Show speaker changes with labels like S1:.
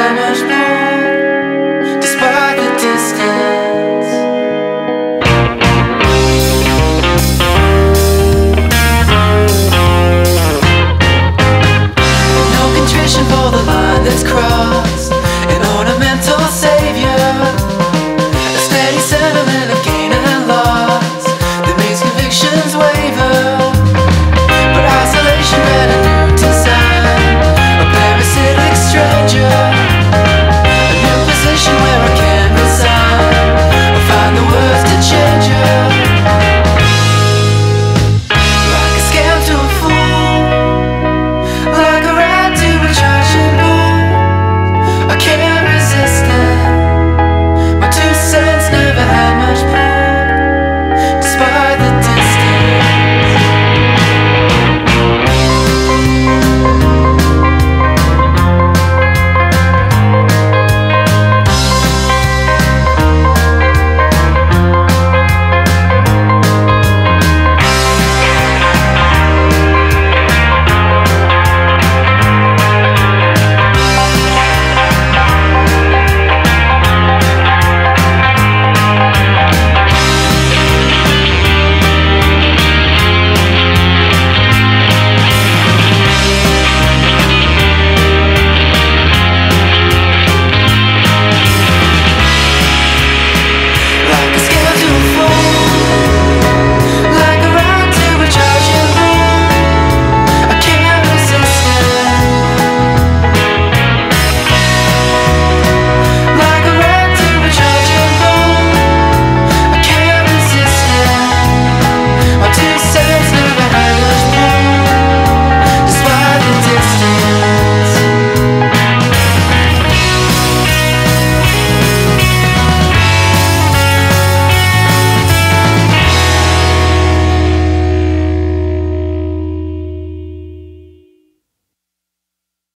S1: vanished